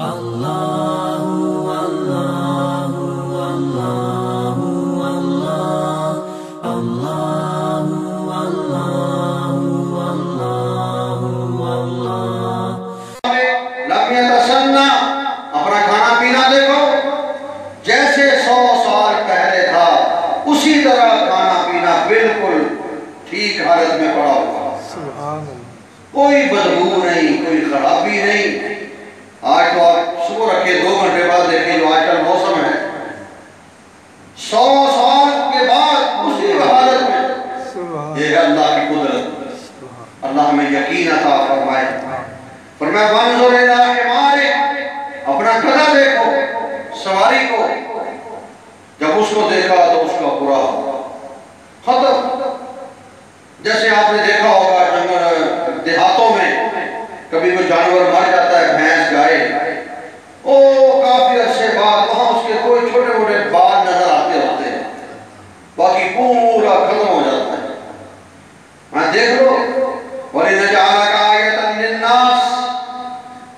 لم يتسنى اپنا کھانا پینا دیکھو جیسے سو سال پہلے تھا اسی طرح کھانا پینا بالکل ٹھیک حالت میں پڑا ہوا کوئی بدبو نہیں کوئی خرابی نہیں آج تو آپ صبح رکھے دو گھنٹے بعد دیکھیں جو آج کل موسم ہے۔ سو سال کے بعد اسی حالت میں۔ یہ ہے اللہ کی قدرت۔ اللہ ہمیں یقین عطا فرمائے۔ فرمایا بنظر الہ حمارے اپنا گدھا دیکھو سواری کو۔ جب اس کو دیکھا تو اس کا برا ختم۔ جیسے آپ نے دیکھا ہوگا جنگل دیہاتوں میں کبھی کوئی جانور مر جاتا ہے بھینس گائے او کافی عرصے بعد وہاں اس کے کوئی چھوٹے موٹے بال نظر آتے ہوتے ہیں باقی پورا ختم ہو جاتا ہے میں دیکھ لو وَلِنَجْعَلَكَ آیَةً لِلنَّاسِ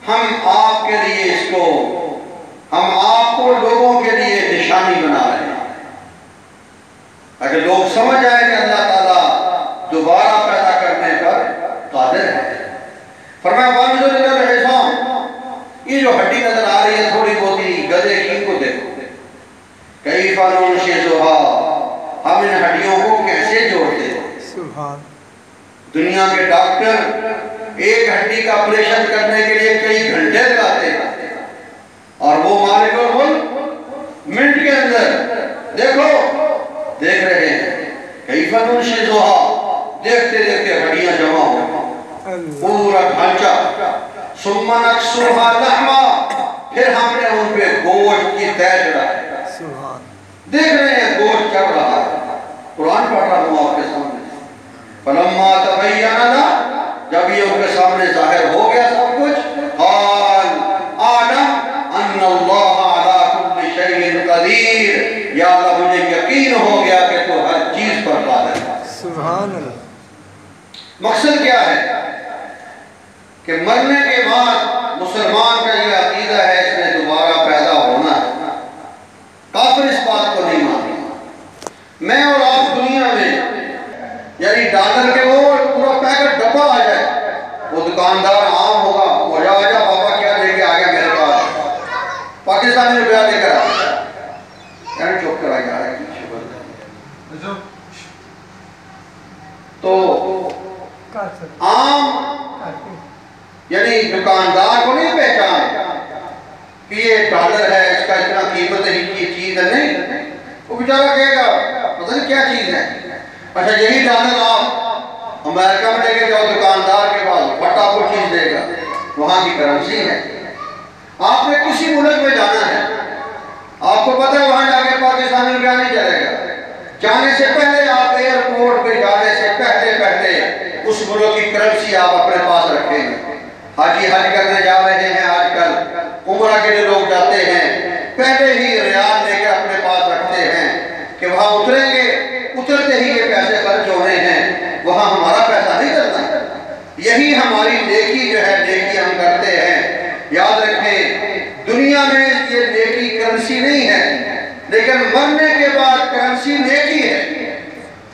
ہم آپ کے لیے اس کو ہم آپ کو لوگوں کے لیے نشانی بنا رہے ہیں اگر لوگ سمجھ آئے کہ اللہ تعالیٰ دوبارہ پیدا کرنے پر قادر ہے فرمایا وَانْظُرْ إِلَى الْعِظَامِ یہ جو ہڈی نظر آ رہی ہے تھوڑی بہت ہی گدے کی ان کو دیکھو کئی فنون شیزوہا ہم ان ہڈیوں کو کیسے جوڑتے ہیں سبحان دنیا کے ڈاکٹر ایک ہڈی کا آپریشن کرنے کے لیے کئی گھنٹے لگاتے ہیں اور وہ مالک الملک منٹ کے اندر دیکھو دیکھ رہے ہیں کئی فنون شیزوہا دیکھتے دیکھتے ہڈیاں جمع ہو پورا ڈھانچہ سمن اکسوہا لحما پھر ہم نے ان پہ گوشت کی تہ چڑھا سبحان دیکھ رہے ہیں گوشت چڑھ رہا ہے قرآن پڑھ رہا ہوں آپ کے سامنے فلما تبین لنا جب یہ ان کے سامنے ظاہر ہو گیا سب کچھ قال آدم ان اللہ علی کل شیء قدیر یا اللہ مجھے یقین ہو گیا کہ تو ہر چیز پر قادر ہے سبحان اللہ۔ مقصد کیا ہے؟ کہ مرنے کے بعد مسلمان کا یہ عقیدہ ہے اس نے دوبارہ پیدا ہونا ہے کافر اس بات کو نہیں مانتے میں اور آپ دنیا میں یعنی ڈالر کے وہ پورا پیکٹ ڈبا آ جائے وہ دکاندار عام ہوگا وہ جا آجا بابا کیا لے کے آ گیا میرے پاس پاکستانی روپیہ لے کر آ یعنی چوک کر آ گیا تو عام یعنی دکاندار کو نہیں پہچان کہ یہ ڈالر ہے، اس کا اتنا قیمت ہے یہ چیز ہے، نہیں۔ وہ بیچارہ کہے گا، پتہ نہیں کیا چیز ہے۔ اچھا یہی ڈالر آپ امریکہ میں لے کے جاؤ، دکاندار کے پاس پھٹا کو چیز دے گا۔ وہاں کی کرنسی ہے۔ آپ نے کسی ملک میں جانا ہے، آپ کو پتہ ہے وہاں جا کے پاکستانی روپیہ نہیں چلے گا۔ جانے سے پہلے آپ ایئرپورٹ پہ جانے سے پہلے پہلے اس ملک کی کرنسی آپ اپنے پاس رکھیں گے۔ حاجی حج کرنے جا رہے ہیں آج کل۔ عمرہ کے لیے لوگ جاتے ہیں۔ پہلے ہی ریال لے کے اپنے پاس رکھتے ہیں کہ وہاں اتریں گے۔ اترتے ہی یہ پیسے خرچ ہونے ہیں۔ وہاں ہمارا پیسہ نہیں کرنا یہی ہماری نیکی جو ہے، نیکی ہم کرتے ہیں۔ یاد رکھیں، دنیا میں یہ نیکی کرنسی نہیں ہے، لیکن مرنے کے بعد کرنسی نیکی ہے۔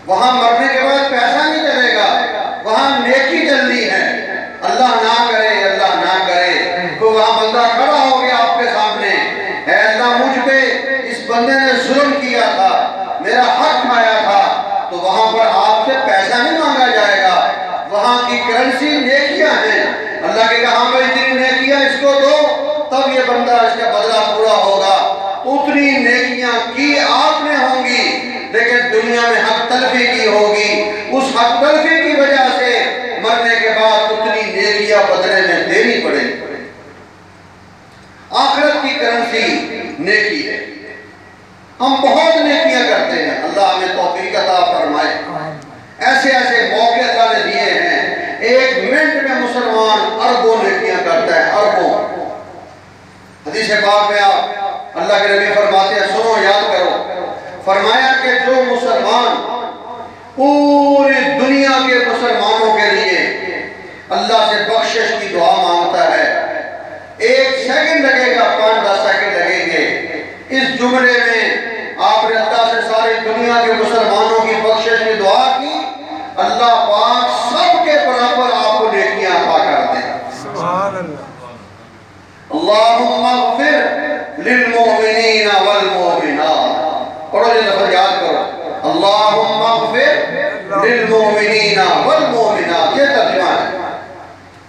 وہاں مرنے کے بعد پیسہ نہیں چلے گا۔ وہاں نیکی چلنی ہے۔ اللہ نہ کرے اللہ نہ کرے تو وہاں بندہ کھڑا ہو گیا آپ کے سامنے اے اللہ مجھ پہ اس بندے نے ظلم کیا تھا میرا حق کھایا تھا تو وہاں پر آپ سے پیسہ نہیں مانگا جائے گا کرنسی نیکیاں ہیں اللہ کے کہا میں اتنی نیکیاں اس کو دو تب یہ بندہ اس کا بدلہ پورا ہوگا۔ اتنی نیکیاں کی آپ نے ہوں گی لیکن دنیا میں حق تلفی کی ہوگی۔ اس حق تلفی کی وجہ سے مرنے کے بعد اتنی نیکیاں بدلے میں دینی پڑے۔ آخرت کی کرنسی نیکی ہے۔ ہم بہت نیکیاں کرتے ہیں۔ اللہ ہمیں توفیق عطا فرمائے۔ ایسے ایسے موقع مسلمان اربوں نیکیاں کرتا ہے؟ اربوں حدیث پاک میں آپ اللہ کے نبی فرماتے ہیں، سنو، یاد کرو۔ فرمایا کہ جو مسلمان پوری دنیا کے مسلمانوں کے لیے اللہ سے بخشش کی دعا مانگتا ہے، ایک سیکنڈ لگے گا، پانچ، دس سیکنڈ لگیں گے۔ اس جملے میں آپ نے اللہ سے ساری دنیا کے مسلمان مغفر اغفر للمؤمنین والمؤمنات. پڑھو یہ نفر یاد کرو. اللہم اغفر للمؤمنین والمؤمنات. یہ ترجمہ ہے.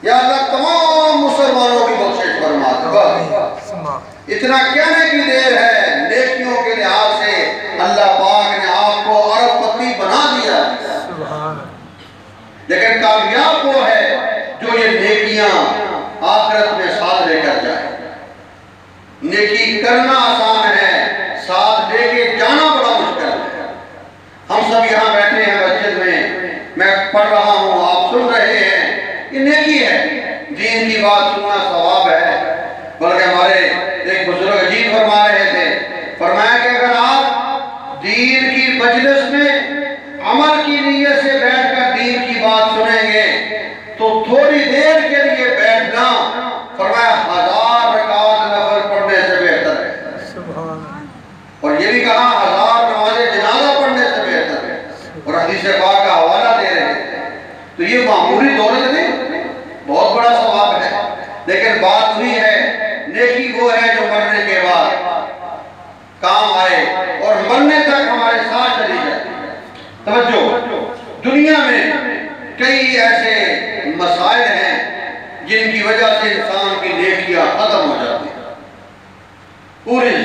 یا اللہ، تمام مسلمانوں کی بخشش فرما دے. اتنا کہنے کی دیر ہے، نیکیوں کے لحاظ سے اللہ پاک نے آپ کو عرب پتی بنا دیا. لیکن کامیاب وہ ہے جو یہ نیکیاں آخرت iglesia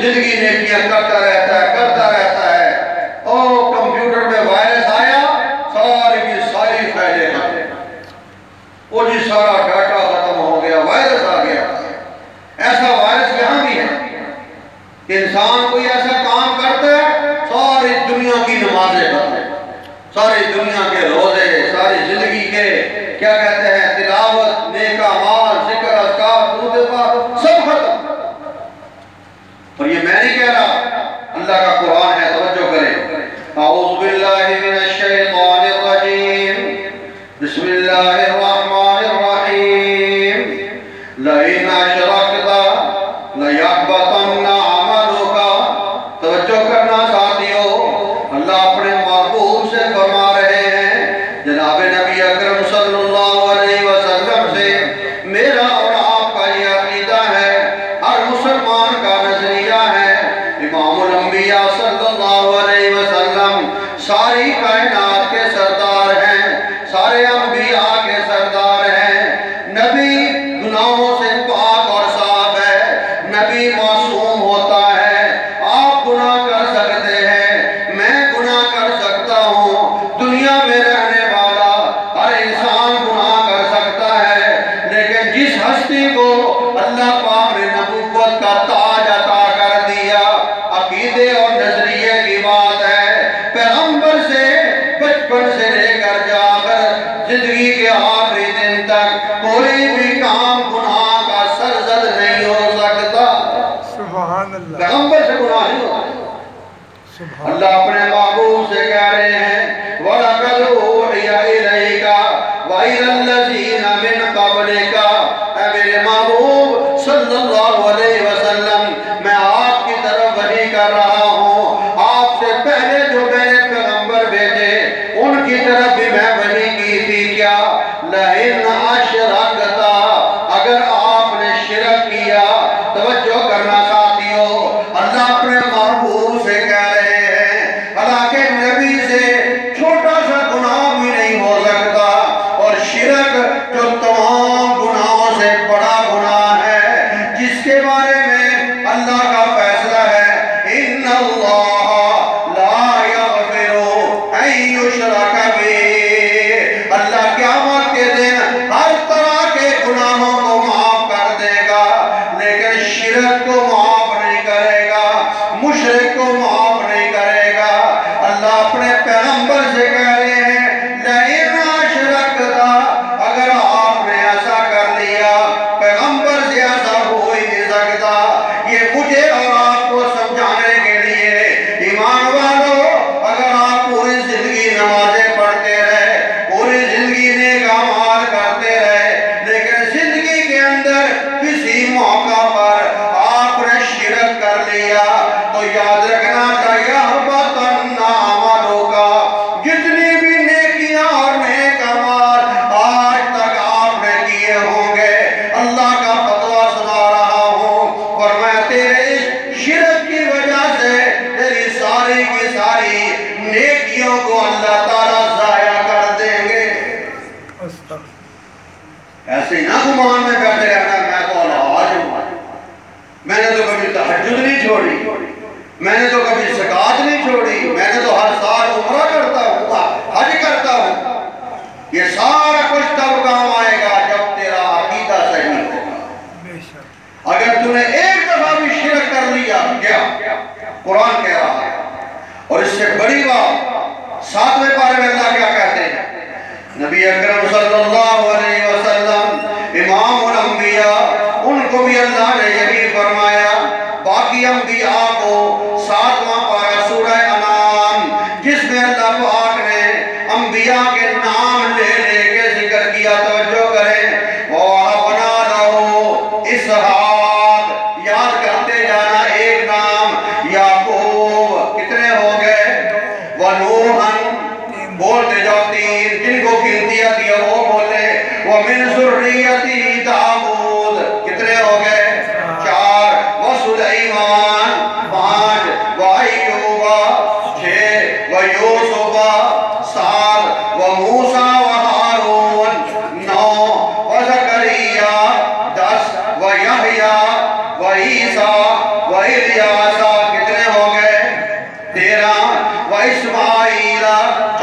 زندگی نیکیاں کرتا رہتا ہے، کرتا رہتا ہے۔ اور کمپیوٹر میں وائرس آیا، ساری کی ساری فائلیں بن وہ جی سارا ڈاٹا ختم ہو گیا، وائرس آ گیا۔ ایسا وائرس یہاں بھی ہے کہ انسان تحجد نہیں چھوڑی۔ میں نے تو کبھی زکات نہیں چھوڑی۔ میں نے تو ہر سال عمرہ کرتا ہوں، حج کرتا ہوں۔ یہ سارا کچھ تب کام آئے گا جب تیرا عقیدہ صحیح ہوگا اگر تُو نے ایک دفعہ بھی شرک کر لیا، کیا؟ قرآن کہہ رہا ہے۔ اور اس سے بڑی بات، ساتویں پارے میں اللہ کیا کہتے ہیں؟ نبی اکرم صلی اللہ علیہ وسلم، امام الانبیاء، ان کو بھی اللہ نے یقین فرمایا Ishmael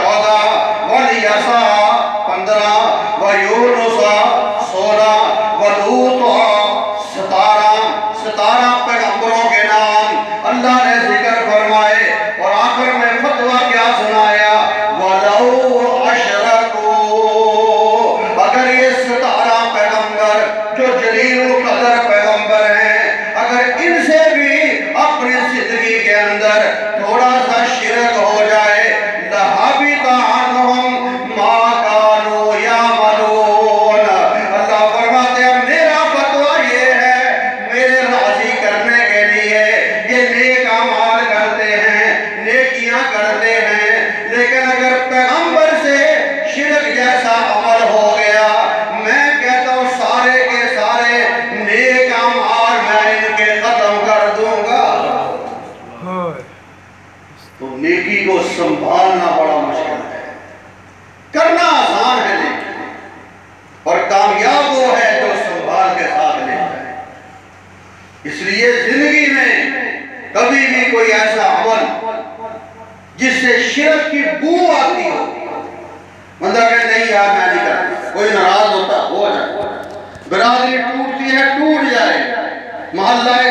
یار میں نہیں کرتا۔ کوئی ناراض ہوتا، ہو جائے برادری ٹوٹتی ہے، ٹوٹ جائے۔ محلہ